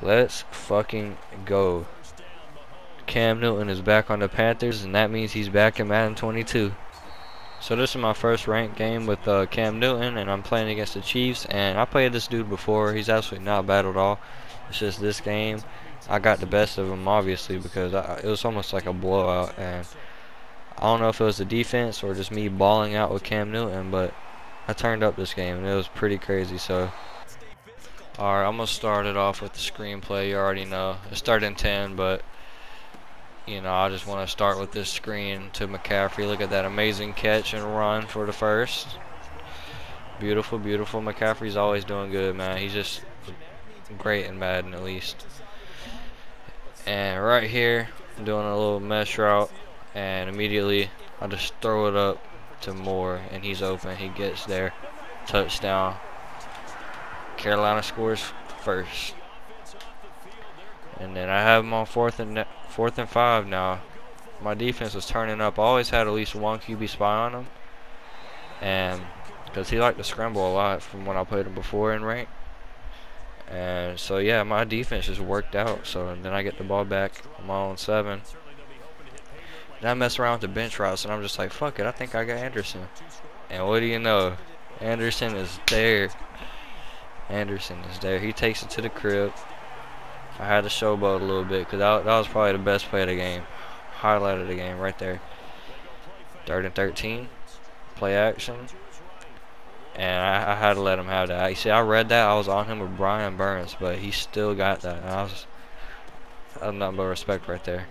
Let's fucking go. Cam Newton is back on the Panthers, and that means he's back in Madden 22. So this is my first ranked game with uh, Cam Newton, and I'm playing against the Chiefs. And I played this dude before. He's absolutely not bad at all. It's just this game, I got the best of him, obviously, because I, it was almost like a blowout. And I don't know if it was the defense or just me balling out with Cam Newton, but I turned up this game, and it was pretty crazy. So Alright, I'm going to start it off with the screenplay. You already know. It started in 10, but, you know, I just want to start with this screen to McCaffrey. Look at that amazing catch and run for the first. Beautiful, beautiful. McCaffrey's always doing good, man. He's just great in Madden, at least. And right here, I'm doing a little mesh route, and immediately I just throw it up to Moore, and he's open. He gets there. Touchdown. Carolina scores first. And then I have them on fourth and fourth and five now. My defense was turning up. Always had at least one QB spy on him. And because he liked to scramble a lot from when I played him before in rank. And so yeah, my defense just worked out. So then I get the ball back. On seven. And I mess around with the bench routes and I'm just like, fuck it, I think I got Anderson. And what do you know? Anderson is there. Anderson is there. He takes it to the crib. I had to showboat a little bit because that, that was probably the best play of the game. Highlight of the game right there. Third and 13. Play action. And I, I, had to let him have that. You see, I read that. I was on him with Brian Burns, but he still got that. And I was, I was nothing but respect right there.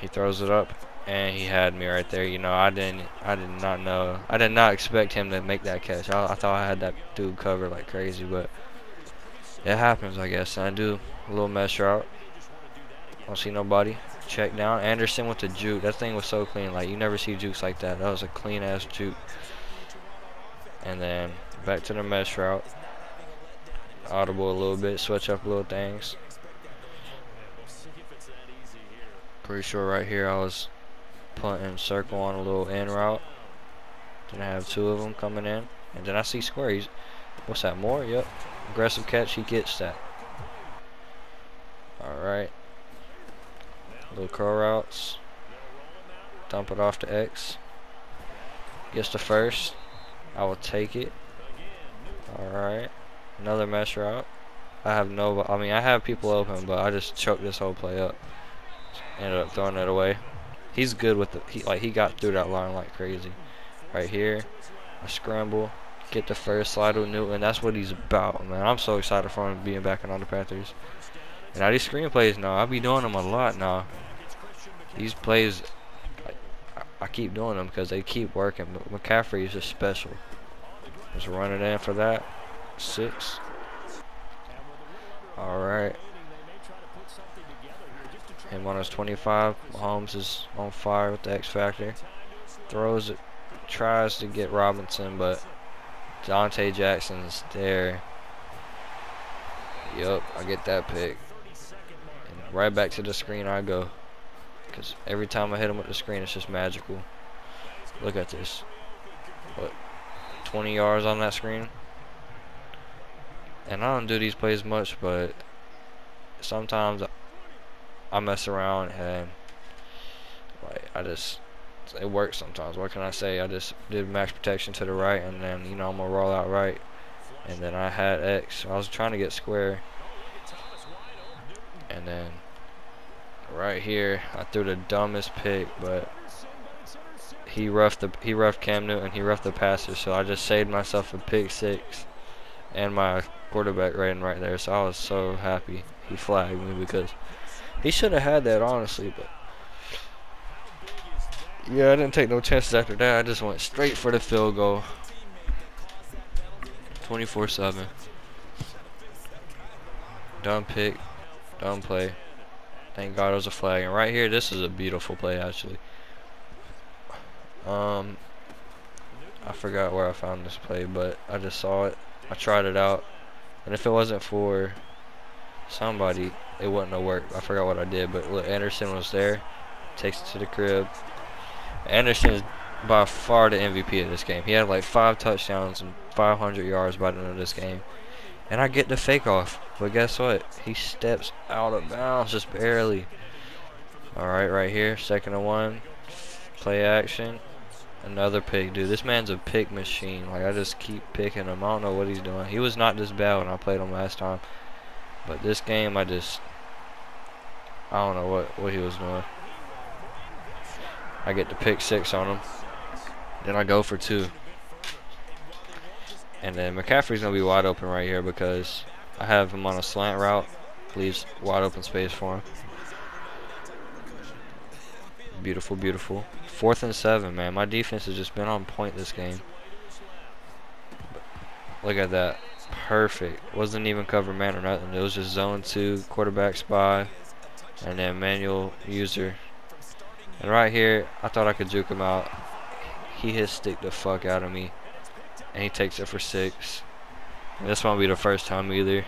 He throws it up and he had me right there. You know, I didn't, I did not know, I did not expect him to make that catch. I, I thought I had that dude covered like crazy, but it happens, I guess. And I do a little mesh route. Don't see nobody. Check down. Anderson with the juke. That thing was so clean. Like you never see jukes like that. That was a clean ass juke. And then back to the mesh route. Audible a little bit. Switch up little things. Pretty sure right here I was punt and circle on a little in route. Then I have two of them coming in. And then I see square. He's, what's that, Moore? Yep. Aggressive catch, he gets that. Alright. Little curl routes. Dump it off to X. Gets the first. I will take it. Alright. Another mesh route. I have no, I mean, I have people open, but I just choked this whole play up. Ended up throwing it away he's good with the he like he got through that line like crazy. Right here, a scramble, get the first slide with Newton. That's what he's about, man. I'm so excited for him being back in on the Panthers. And now these screenplays now, I'll be doing them a lot now. These plays, I, I keep doing them because they keep working. But McCaffrey is just special. Just running in for that. Six. All right. And one is 25. Mahomes is on fire with the X Factor. Throws it, tries to get Robinson, but Donte Jackson's there. Yup, I get that pick. And right back to the screen I go. Because every time I hit him with the screen, it's just magical. Look at this. What? 20 yards on that screen? And I don't do these plays much, but sometimes I mess around and like I just it works sometimes. What can I say? I just did max protection to the right and then you know I'm gonna roll out right and then I had X. I was trying to get square and then right here I threw the dumbest pick but he roughed the he roughed Cam Newton and he roughed the passer so I just saved myself a pick six and my quarterback rating right there so I was so happy he flagged me because he should have had that, honestly, but... Yeah, I didn't take no chances after that. I just went straight for the field goal. 24-7. Dumb pick. Dumb play. Thank God it was a flag. And right here, this is a beautiful play, actually. Um, I forgot where I found this play, but I just saw it. I tried it out. And if it wasn't for somebody, it wouldn't have worked. I forgot what I did, but look, Anderson was there. Takes it to the crib. Anderson is by far the MVP of this game. He had like five touchdowns and 500 yards by the end of this game. And I get the fake off. But guess what? He steps out of bounds just barely. Alright, right here. Second and one. Play action. Another pick. Dude, this man's a pick machine. Like, I just keep picking him. I don't know what he's doing. He was not this bad when I played him last time. But this game, I just... I don't know what, what he was doing. I get the pick six on him. Then I go for two. And then McCaffrey's going to be wide open right here because I have him on a slant route. Leaves wide open space for him. Beautiful, beautiful. Fourth and seven, man. My defense has just been on point this game. Look at that. Perfect. Wasn't even cover man or nothing. It was just zone two, quarterback spy, and then manual user. And right here, I thought I could juke him out. He hit stick the fuck out of me. And he takes it for six. And this won't be the first time either.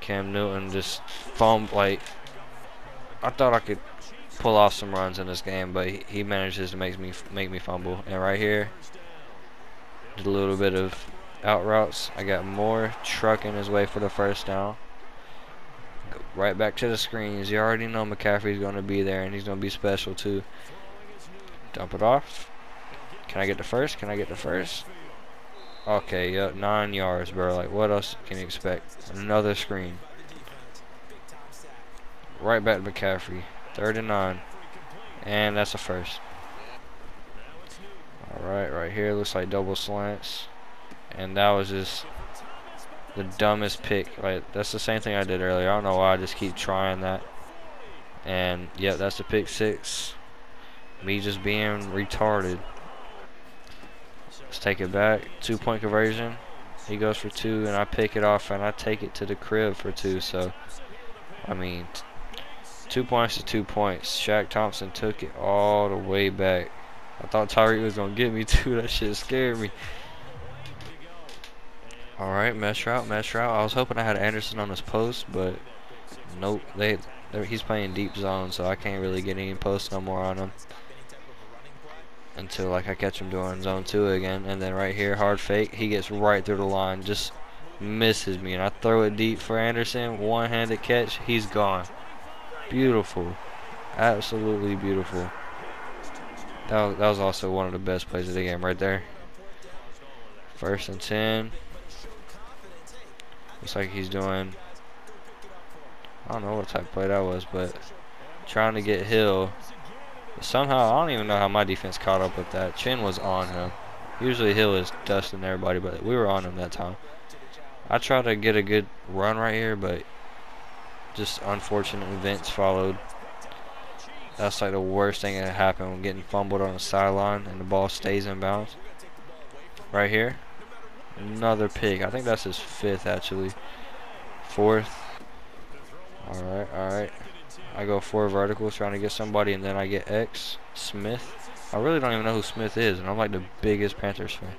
Cam Newton just foam like I thought I could pull off some runs in this game, but he, he manages to make me make me fumble. And right here, did a little bit of out routes. I got Moore trucking his way for the first down. Right back to the screens. You already know McCaffrey's going to be there, and he's going to be special too. Dump it off. Can I get the first? Can I get the first? Okay, yep, nine yards, bro. Like, what else can you expect? Another screen. Right back to McCaffrey. Third and nine. And that's a first. Alright, right here looks like double slants. And that was just the dumbest pick. Like that's the same thing I did earlier. I don't know why I just keep trying that. And yeah, that's the pick six. Me just being retarded. Let's take it back. Two point conversion. He goes for two and I pick it off and I take it to the crib for two. So I mean Two points to two points. Shaq Thompson took it all the way back. I thought Tyreek was going to get me too. That shit scared me. Alright, mesh route, mesh route. I was hoping I had Anderson on his post, but nope. They, He's playing deep zone, so I can't really get any posts no more on him. Until like I catch him doing zone 2 again. And then right here, hard fake. He gets right through the line. Just misses me. And I throw it deep for Anderson. One-handed catch. He's gone. Beautiful. Absolutely beautiful. That was, that was also one of the best plays of the game right there. First and 10. Looks like he's doing, I don't know what type of play that was, but trying to get Hill. But somehow, I don't even know how my defense caught up with that. Chinn was on him. Usually Hill is dusting everybody, but we were on him that time. I tried to get a good run right here, but just unfortunate events followed. That's like the worst thing that happened when getting fumbled on the sideline and the ball stays in bounds. Right here. Another pick. I think that's his fifth actually. Fourth. Alright, alright. I go four verticals trying to get somebody and then I get X. Smith. I really don't even know who Smith is and I'm like the biggest Panthers fan.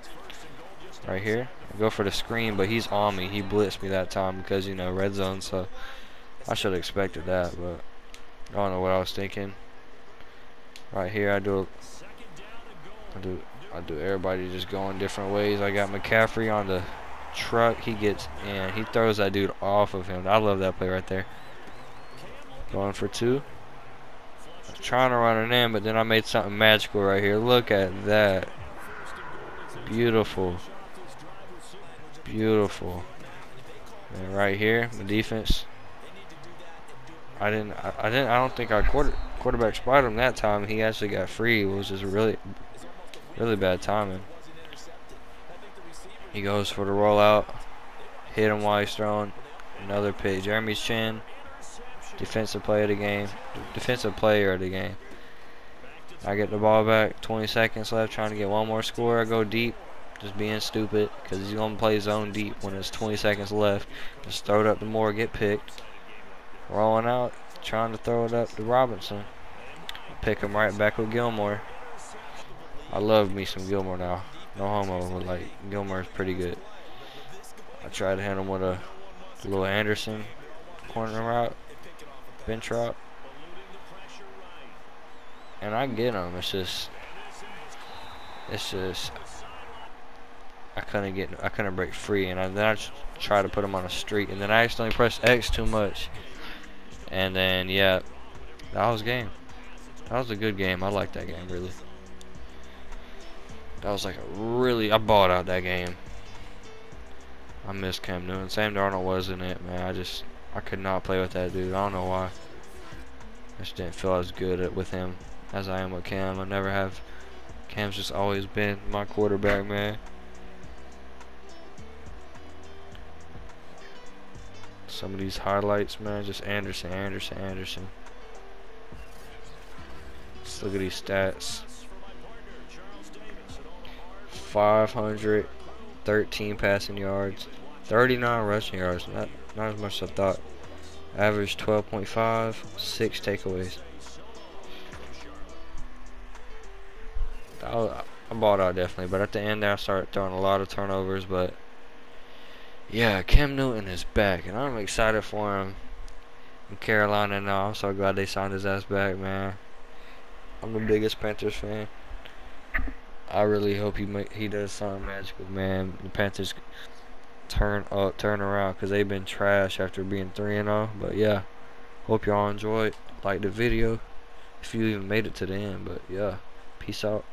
Right here. I go for the screen but he's on me. He blitzed me that time because you know red zone so I should have expected that, but I don't know what I was thinking. Right here, I do, I do, I do. Everybody just going different ways. I got McCaffrey on the truck. He gets in. He throws that dude off of him. I love that play right there. Going for two. trying to run it in, but then I made something magical right here. Look at that. Beautiful. Beautiful. And right here, the defense I didn't. I, I, didn't. I don't think our quarter quarterback spotted him that time. He actually got free. Was just really, really bad timing. He goes for the rollout. Hit him while he's throwing. Another pick. Jeremy's Chinn. Defensive play of the game. Defensive player of the game. I get the ball back. 20 seconds left. Trying to get one more score. I go deep. Just being stupid. Because he's going to play zone deep when there's 20 seconds left. Just throw it up the Moore. Get picked. Rolling out, trying to throw it up to Robinson. Pick him right back with Gilmore. I love me some Gilmore now. No homo, but like Gilmore is pretty good. I tried to hit him with a little Anderson corner route, bench route. And I get him. It's just, it's just, I couldn't get I couldn't break free, and I, then I tried to put him on a street, and then I accidentally pressed X too much, and then yeah, that was game. That was a good game. I like that game really. That was like a really I bought out that game. I miss Cam Newton. Sam Darnold wasn't it, man. I just I could not play with that dude. I don't know why. I just didn't feel as good with him as I am with Cam. I never have. Cam's just always been my quarterback, man. Some of these highlights, man, just Anderson, Anderson, Anderson. Let's look at these stats. 513 passing yards, 39 rushing yards. Not not as much as I thought. Average 12.5, six takeaways. I, bought out definitely, but at the end there I started throwing a lot of turnovers. But yeah, Cam Newton is back, and I'm excited for him in Carolina now. I'm so glad they signed his ass back, man. I'm the biggest Panthers fan. I really hope he he does something magical, man. The Panthers turn up, turn around, because they've been trash after being 3 and 0. But yeah, hope y'all enjoyed. Like the video, if you even made it to the end. But yeah, peace out.